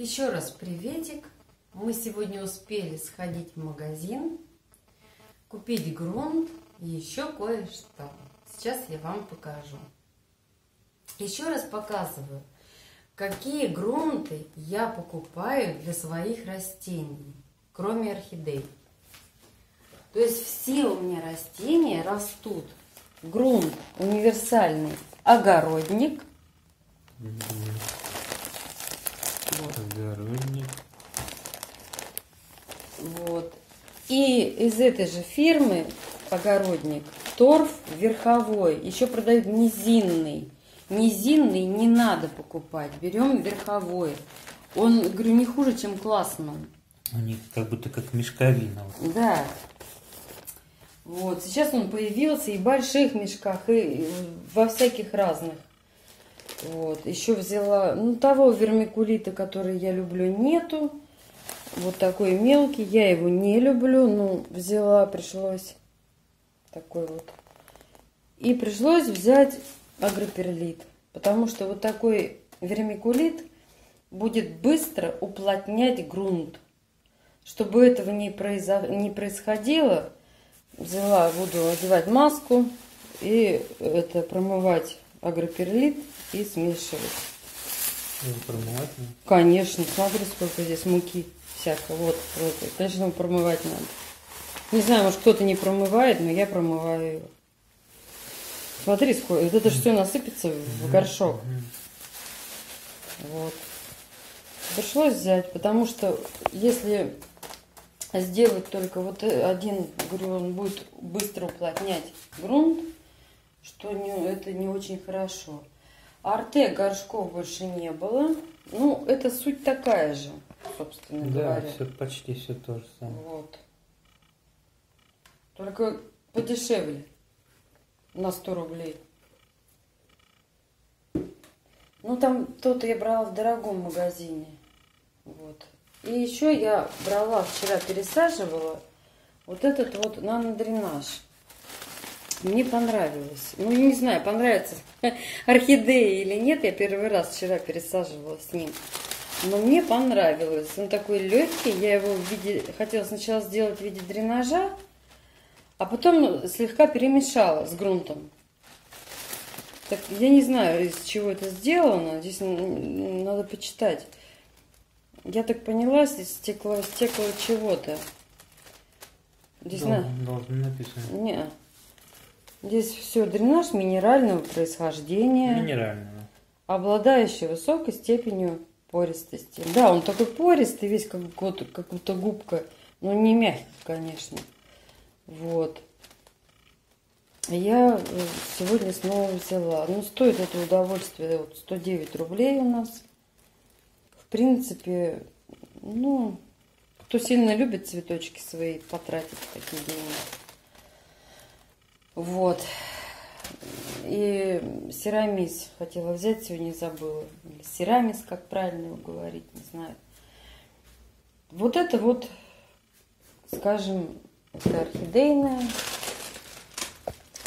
Еще раз приветик. Мы сегодня успели сходить в магазин, купить грунт и еще кое-что. Сейчас я вам покажу. Еще раз показываю, какие грунты я покупаю для своих растений, кроме орхидей. То есть все у меня растения растут. Грунт универсальный огородник. Вот. Огородник. Вот. И из этой же фирмы огородник торф верховой. Еще продают низинный. Низинный не надо покупать. Берем верховой. Он, говорю, не хуже, чем классный. У них как будто как мешковина. Да. Вот, сейчас он появился и в больших мешках, и во всяких разных. Вот, еще взяла, ну, того вермикулита, который я люблю, нету. Вот такой мелкий, я его не люблю, ну, взяла, пришлось такой вот. И пришлось взять агроперлит, потому что вот такой вермикулит будет быстро уплотнять грунт. Чтобы этого не, произо... не происходило, взяла, буду одевать маску и это промывать агроперлит и смешивать. Надо промывать надо? Конечно, смотри, сколько здесь муки всякого. Вот, вот. Конечно, промывать надо. Не знаю, может кто-то не промывает, но я промываю его. Смотри, сколько. Вот это же все насыпется в горшок. Вот. Пришлось взять, потому что если сделать только вот один, говорю, он будет быстро уплотнять грунт, что не, это не очень хорошо. Арте горшков больше не было. Ну, это суть такая же, собственно Да, говоря. все, почти все то же самое. Вот. Только подешевле. На 100 рублей. Ну, там тот я брала в дорогом магазине. Вот. И еще я брала, вчера пересаживала вот этот вот нанодренаж. Мне понравилось. Ну, не знаю, понравится орхидеи или нет. Я первый раз вчера пересаживала с ним. Но мне понравилось. Он такой легкий. Я его в виде... Хотела сначала сделать в виде дренажа, а потом слегка перемешала с грунтом. Так, я не знаю, из чего это сделано. Здесь надо почитать. Я так поняла, здесь стекло, стекло чего-то. Здесь на... Должен, должен написано. Не. Здесь все дренаж минерального происхождения, Минерального. обладающий высокой степенью пористости. Да, он такой пористый, весь как, вот, как будто губка, но не мягкий, конечно. Вот. Я э, сегодня снова взяла. Ну, стоит это удовольствие вот 109 рублей у нас. В принципе, ну, кто сильно любит цветочки свои, потратить такие деньги. Вот. И серамис хотела взять, сегодня забыла. Или серамис, как правильно его говорить, не знаю. Вот это вот, скажем, это орхидейная.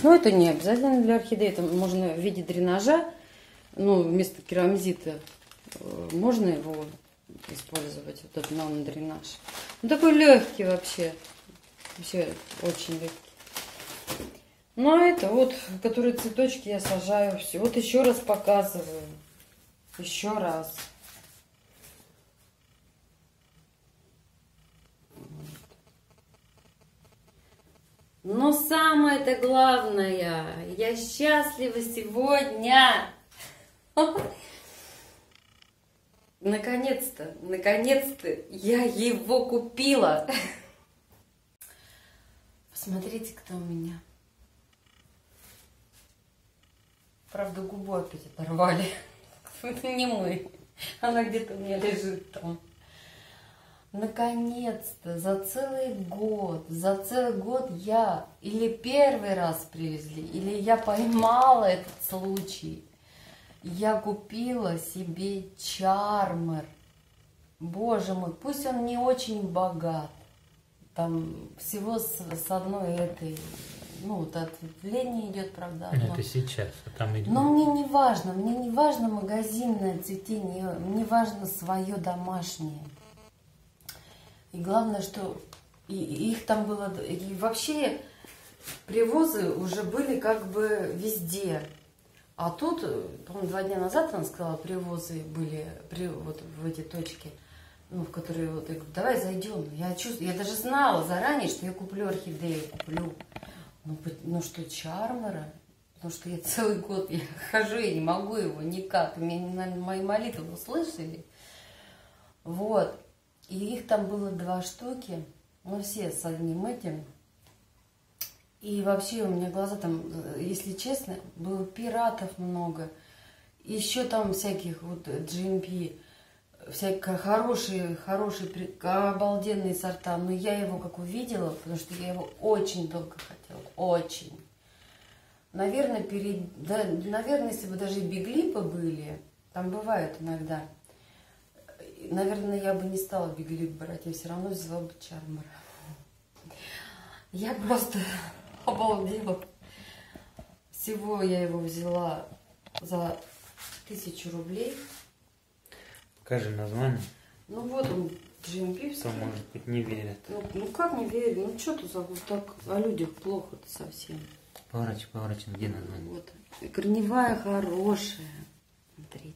Но это не обязательно для орхидеи, это можно в виде дренажа, ну, вместо керамзита, э, можно его использовать, вот этот нанодренаж. Он такой легкий вообще, вообще очень легкий. Ну, а это вот, которые цветочки я сажаю, все. Вот еще раз показываю. Еще раз. Но самое-то главное, я счастлива сегодня. Наконец-то, наконец-то я его купила. Посмотрите, кто у меня. Правда, губу опять оторвали. Не мы. Она где-то у меня лежит там. Наконец-то, за целый год, за целый год я или первый раз привезли, или я поймала этот случай. Я купила себе чармер. Боже мой, пусть он не очень богат. Там всего с, с одной этой ну, вот ответвление идет, правда. Ну, одно. Это сейчас, а там идет. Но мне не важно, мне не важно магазинное цветение, мне важно свое домашнее. И главное, что и, и их там было, и вообще привозы уже были как бы везде. А тут, по-моему, два дня назад она сказала, привозы были при, вот в эти точки, ну, в которые вот, я говорю, давай зайдем. Я чувствую, я даже знала заранее, что я куплю орхидею, куплю. Ну, ну что, чармера? Потому что я целый год я хожу, я не могу его никак. Меня, наверное, мои молитвы услышали. Вот. И их там было два штуки. Ну, все с одним этим. И вообще у меня глаза там, э, если честно, было пиратов много. Еще там всяких вот GMP, всякие хорошие, хорошие, обалденные сорта. Но я его как увидела, потому что я его очень долго хотела. Очень. Наверное, перед, да, наверное, если бы даже биглипы были, там бывают иногда, наверное, я бы не стала биглип брать, я все равно взяла бы чармера. Я просто обалдела. Всего я его взяла за тысячу рублей. Покажи название, Ну вот он, GMP. кто, может быть, не верит. Ну, ну как не верю? Ну что ты забыл? Так о людях плохо-то совсем. Поворачивай, поворачивай, где название? Вот. Корневая хорошая. Смотрите.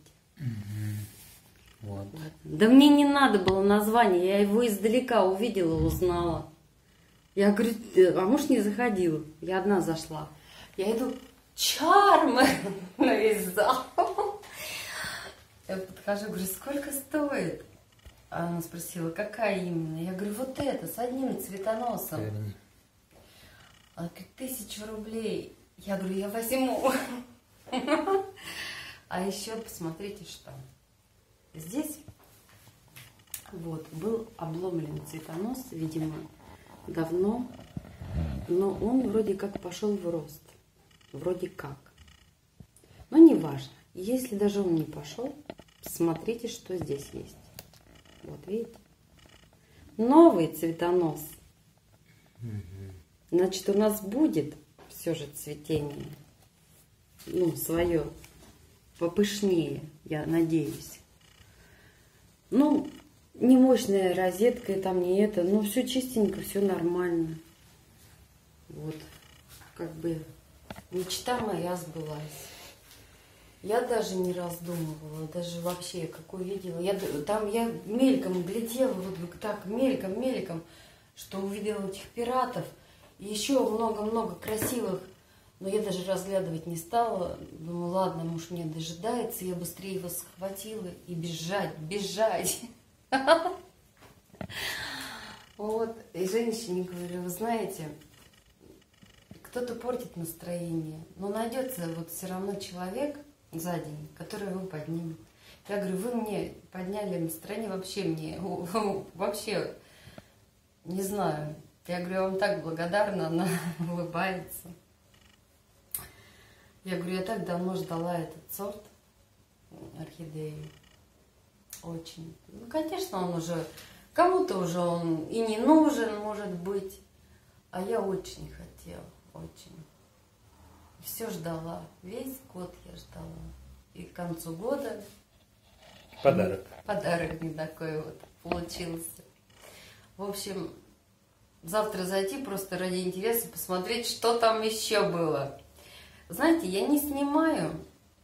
Вот. Да мне не надо было название, я его издалека увидела, узнала. Я говорю, «Ты- а муж не заходил, я одна зашла. Я иду, чармы на весь зал. Я подхожу, говорю, сколько стоит? А она спросила, какая именно? Я говорю, вот это, с одним цветоносом. Она говорит, тысячу рублей. Я говорю, я возьму. А еще посмотрите, что. Здесь вот был обломлен цветонос, видимо, давно, но он вроде как пошел в рост. Вроде как. Но не важно. Если даже он не пошел, смотрите, что здесь есть. Вот видите? Новый цветонос. Значит, у нас будет все же цветение, ну, свое, попышнее, я надеюсь. Ну, не мощная розетка, и там не это, ну, все чистенько, все нормально. Вот, как бы мечта моя сбылась. Я даже не раздумывала, даже вообще, как увидела. Я, там я мельком глядела, вот так мельком, мельком, что увидела этих пиратов. И еще много-много красивых. Но я даже разглядывать не стала. Думаю, ладно, муж меня дожидается, я быстрее его схватила и бежать, бежать. Вот, и женщине говорю, вы знаете, кто-то портит настроение, но найдется вот все равно человек за день, который его поднимет. Я говорю, вы мне подняли настроение вообще мне, вообще, не знаю. Я говорю, я вам так благодарна, она улыбается. Я говорю, я так давно ждала этот сорт орхидеи. Очень. Ну, конечно, он уже, кому-то уже он и не нужен, может быть. А я очень хотела, очень. Все ждала, весь год я ждала. И к концу года Подарок. подарок не такой вот получился. В общем, завтра зайти просто ради интереса посмотреть, что там еще было. Знаете, я не снимаю,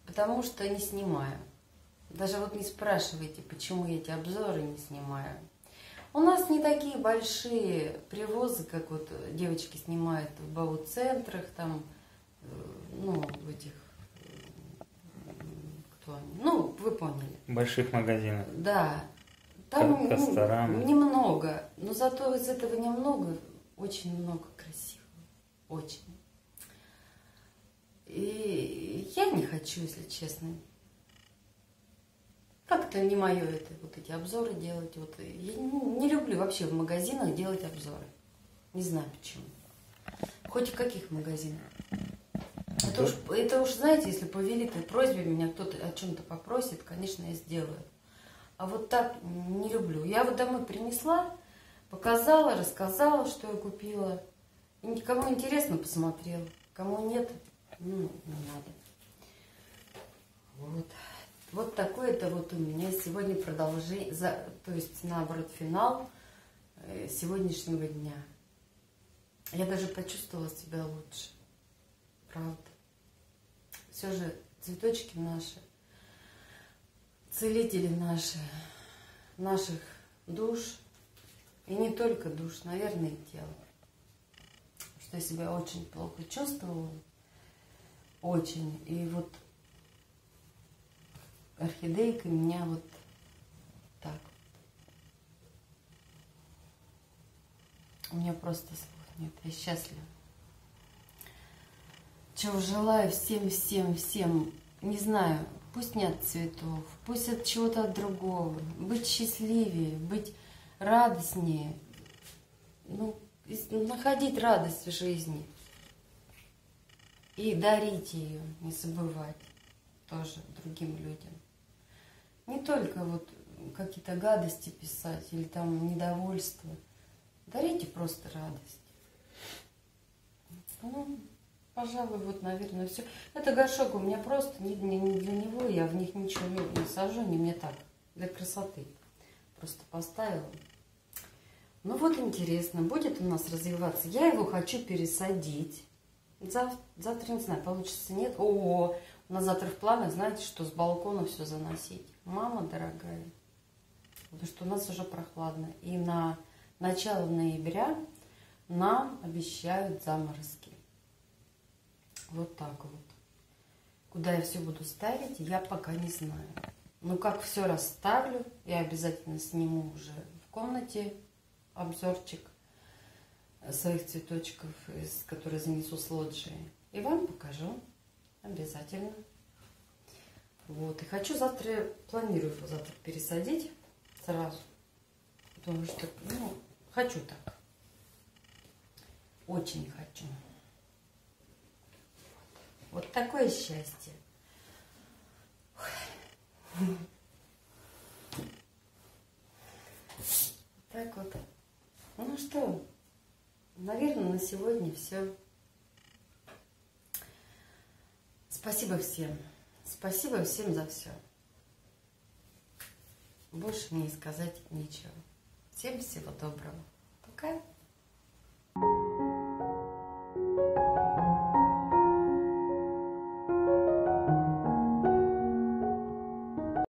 потому что не снимаю. Даже вот не спрашивайте, почему я эти обзоры не снимаю. У нас не такие большие привозы, как вот девочки снимают в бау-центрах, там, ну, в этих, э, кто они? Ну, вы поняли. Больших магазинах. Да. Там ну, немного, но зато из этого немного очень много красивого. Очень. И я не хочу, если честно. Как-то не мое это, вот эти обзоры делать. Вот. Я не, не люблю вообще в магазинах делать обзоры. Не знаю почему. Хоть в каких магазинах. Это уж, это уж, знаете, если по великой просьбе меня кто-то о чем-то попросит, конечно, я сделаю. А вот так не люблю. Я вот домой принесла, показала, рассказала, что я купила. И Кому интересно, посмотрел. Кому нет, ну, не надо. Вот. Вот такой это вот у меня сегодня продолжение, за, то есть наоборот финал э, сегодняшнего дня. Я даже почувствовала себя лучше. Правда. Все же цветочки наши, целители наши, наших душ, и не только душ, наверное, и тела. Что я себя очень плохо чувствовала. Очень. И вот орхидейка меня вот так. У меня просто слов нет. Я счастлива. Чего желаю всем, всем, всем, не знаю, пусть нет цветов, пусть от чего-то от другого, быть счастливее, быть радостнее, ну, находить радость в жизни и дарить ее, не забывать тоже другим людям. Не только вот какие-то гадости писать или там недовольство. Дарите просто радость. Пожалуй, вот, наверное, все. Это горшок у меня просто не, не, не для него, я в них ничего не сажу, не мне так, для красоты. Просто поставила. Ну вот интересно, будет у нас развиваться. Я его хочу пересадить. Завтра, завтра не знаю, получится, нет. О, у нас завтра в планах, знаете, что с балкона все заносить. Мама дорогая, потому что у нас уже прохладно. И на начало ноября нам обещают заморозки. Вот так вот. Куда я все буду ставить, я пока не знаю. Ну, как все расставлю, я обязательно сниму уже в комнате обзорчик своих цветочков, из которые занесу с лоджии. И вам покажу обязательно. Вот. И хочу завтра, планирую завтра пересадить сразу. Потому что, ну, хочу так. Очень хочу. Вот такое счастье. Так вот. Ну что, наверное, на сегодня все. Спасибо всем. Спасибо всем за все. Больше мне сказать нечего. Всем всего доброго. Пока.